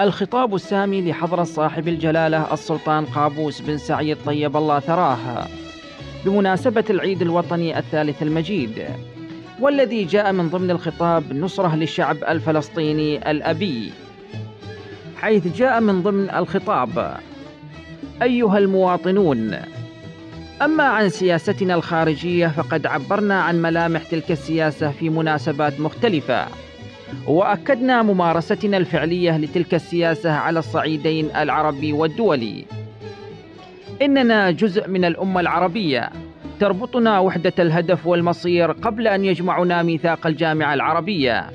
الخطاب السامي لحضرة صاحب الجلالة السلطان قابوس بن سعيد طيب الله ثراه بمناسبة العيد الوطني الثالث المجيد والذي جاء من ضمن الخطاب نصرة للشعب الفلسطيني الأبي. حيث جاء من ضمن الخطاب أيها المواطنون أما عن سياستنا الخارجية فقد عبرنا عن ملامح تلك السياسة في مناسبات مختلفة. وأكدنا ممارستنا الفعلية لتلك السياسة على الصعيدين العربي والدولي. إننا جزء من الأمة العربية. تربطنا وحدة الهدف والمصير قبل أن يجمعنا ميثاق الجامعة العربية.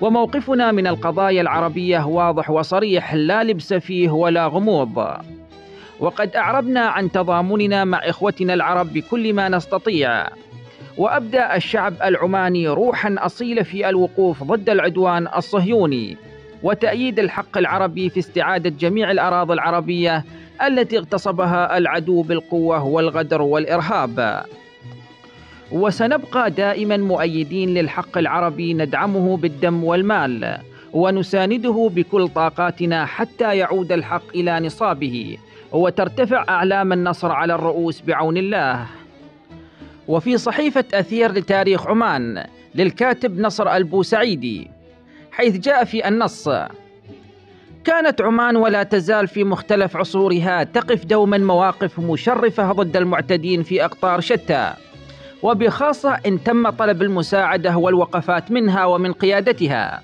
وموقفنا من القضايا العربية واضح وصريح لا لبس فيه ولا غموض. وقد أعربنا عن تضامننا مع إخوتنا العرب بكل ما نستطيع. وأبدأ الشعب العماني روحا أصيلة في الوقوف ضد العدوان الصهيوني وتأييد الحق العربي في استعادة جميع الأراضي العربية التي اغتصبها العدو بالقوة والغدر والإرهاب. وسنبقى دائما مؤيدين للحق العربي ندعمه بالدم والمال ونسانده بكل طاقاتنا حتى يعود الحق إلى نصابه وترتفع أعلام النصر على الرؤوس بعون الله. وفي صحيفة أثير لتاريخ عمان للكاتب نصر البوسعيدي حيث جاء في النص كانت عمان ولا تزال في مختلف عصورها تقف دوما مواقف مشرفة ضد المعتدين في أقطار شتى وبخاصة إن تم طلب المساعدة والوقفات منها ومن قيادتها.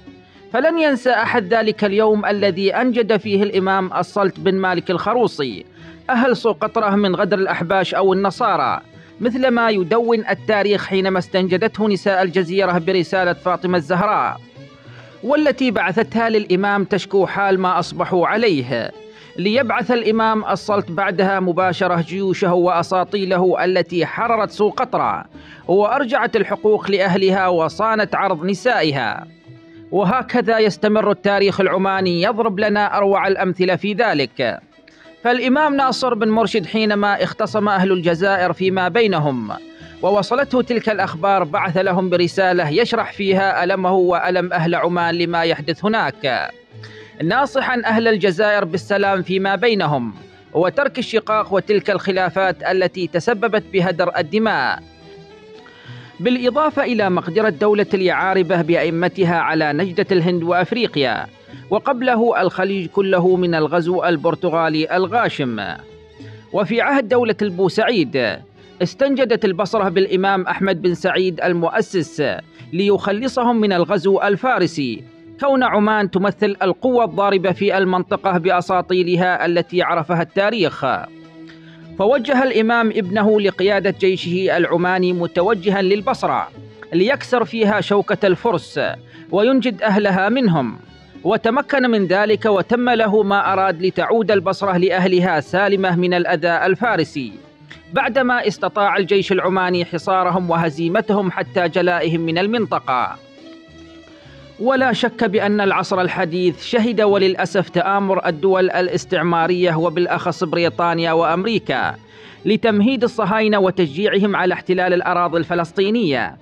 فلن ينسى أحد ذلك اليوم الذي أنجد فيه الإمام الصلت بن مالك الخروصي أهل سقطرة من غدر الأحباش أو النصارى مثل ما يدون التاريخ حينما استنجدته نساء الجزيرة برسالة فاطمة الزهراء والتي بعثتها للإمام تشكو حال ما أصبحوا عليه ليبعث الإمام الصلت بعدها مباشرة جيوشه وأساطيله التي حررت سوق قطرة وأرجعت الحقوق لأهلها وصانت عرض نسائها. وهكذا يستمر التاريخ العماني يضرب لنا أروع الأمثلة في ذلك. فالإمام ناصر بن مرشد حينما اختصم أهل الجزائر فيما بينهم ووصلته تلك الأخبار بعث لهم برسالة يشرح فيها ألمه وألم أهل عمان لما يحدث هناك. ناصحا أهل الجزائر بالسلام فيما بينهم وترك الشقاق وتلك الخلافات التي تسببت بهدر الدماء. بالإضافة إلى مقدرة دولة اليعاربة بأئمتها على نجدة الهند وأفريقيا. وقبله الخليج كله من الغزو البرتغالي الغاشم. وفي عهد دولة البوسعيد استنجدت البصرة بالإمام أحمد بن سعيد المؤسس ليخلصهم من الغزو الفارسي. كون عمان تمثل القوة الضاربة في المنطقة بأساطيلها التي عرفها التاريخ. فوجه الإمام ابنه لقيادة جيشه العماني متوجها للبصرة ليكسر فيها شوكة الفرس وينجد أهلها منهم. وتمكن من ذلك وتم له ما أراد لتعود البصرة لأهلها سالمة من الأذى الفارسي. بعدما استطاع الجيش العماني حصارهم وهزيمتهم حتى جلائهم من المنطقة. ولا شك بأن العصر الحديث شهد وللأسف تآمر الدول الاستعمارية وبالأخص بريطانيا وأمريكا لتمهيد الصهاينة وتشجيعهم على احتلال الأراضي الفلسطينية.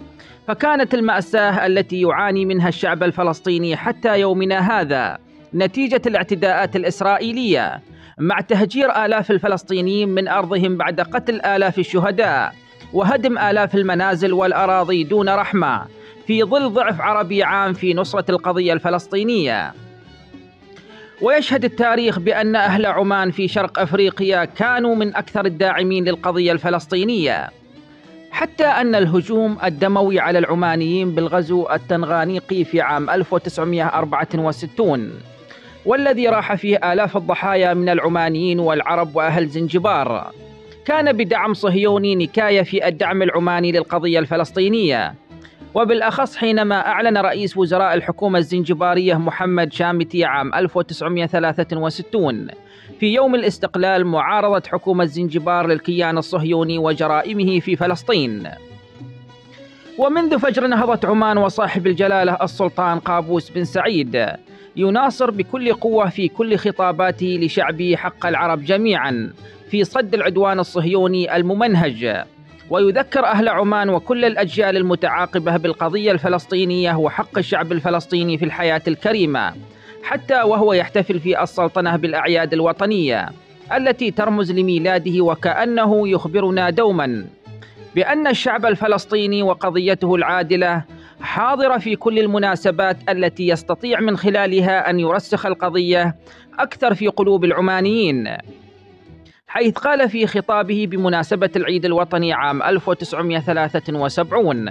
فكانت المأساة التي يعاني منها الشعب الفلسطيني حتى يومنا هذا نتيجة الاعتداءات الإسرائيلية مع تهجير آلاف الفلسطينيين من أرضهم بعد قتل آلاف الشهداء وهدم آلاف المنازل والأراضي دون رحمة في ظل ضعف عربي عام في نصرة القضية الفلسطينية. ويشهد التاريخ بأن أهل عمان في شرق أفريقيا كانوا من أكثر الداعمين للقضية الفلسطينية. حتى أن الهجوم الدموي على العمانيين بالغزو التنغانيقي في عام 1964 والذي راح فيه آلاف الضحايا من العمانيين والعرب وأهل زنجبار. كان بدعم صهيوني نكاية في الدعم العماني للقضية الفلسطينية. وبالأخص حينما أعلن رئيس وزراء الحكومة الزنجبارية محمد شامتي عام 1963 في يوم الاستقلال معارضة حكومة زنجبار للكيان الصهيوني وجرائمه في فلسطين. ومنذ فجر نهضة عمان وصاحب الجلالة السلطان قابوس بن سعيد يناصر بكل قوة في كل خطاباته لشعبه حق العرب جميعا في صد العدوان الصهيوني الممنهج. ويذكر أهل عمان وكل الأجيال المتعاقبة بالقضية الفلسطينية وحق الشعب الفلسطيني في الحياة الكريمة حتى وهو يحتفل في السلطنة بالأعياد الوطنية التي ترمز لميلاده وكأنه يخبرنا دوما بأن الشعب الفلسطيني وقضيته العادلة حاضرة في كل المناسبات التي يستطيع من خلالها أن يرسخ القضية أكثر في قلوب العمانيين. حيث قال في خطابه بمناسبة العيد الوطني عام 1973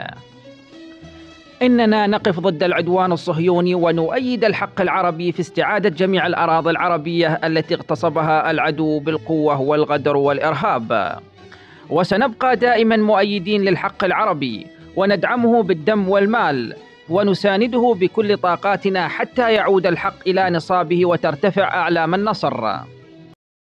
إننا نقف ضد العدوان الصهيوني ونؤيد الحق العربي في استعادة جميع الأراضي العربية التي اغتصبها العدو بالقوة والغدر والإرهاب. وسنبقى دائما مؤيدين للحق العربي وندعمه بالدم والمال ونسانده بكل طاقاتنا حتى يعود الحق إلى نصابه وترتفع أعلام النصر.